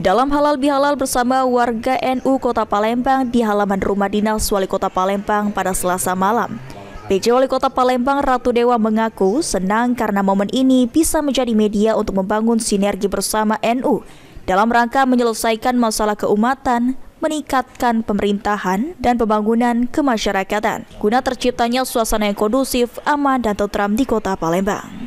Dalam halal bihalal bersama warga NU Kota Palembang di halaman rumah dinas Wali Kota Palembang pada Selasa malam. PJ Wali Kota Palembang Ratu Dewa mengaku senang karena momen ini bisa menjadi media untuk membangun sinergi bersama NU dalam rangka menyelesaikan masalah keumatan, meningkatkan pemerintahan dan pembangunan kemasyarakatan guna terciptanya suasana yang kondusif, aman dan tentram di Kota Palembang.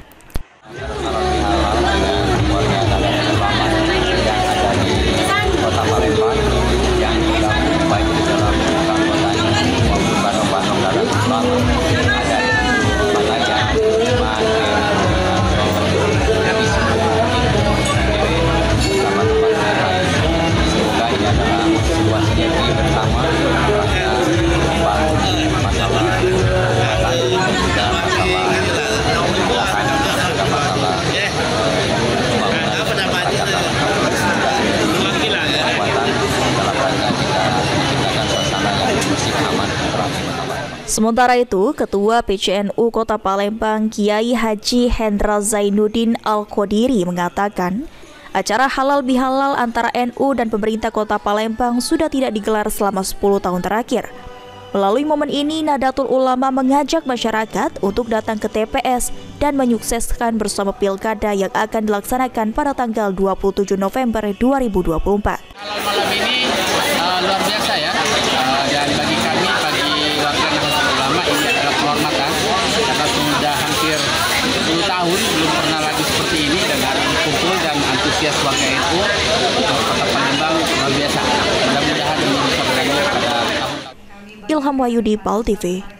Sementara itu, Ketua PCNU Kota Palembang Kiai Haji Hendra Zainuddin Al-Qadiri mengatakan, acara halal bihalal antara NU dan pemerintah Kota Palembang sudah tidak digelar selama 10 tahun terakhir. Melalui momen ini, Nadatul Ulama mengajak masyarakat untuk datang ke TPS dan menyukseskan bersama pilkada yang akan dilaksanakan pada tanggal 27 November 2024. Malam ini uh, luar biasa ya, uh, dan bagi kami, bagi warga tahun belum pernah lagi seperti ini dan hari kumpul dan antusias warga itu untuk kota Palembang luar biasa. Mudah-mudahan ini bisa berlanjut pada tahun. Ilham Wahyudi, Pal TV.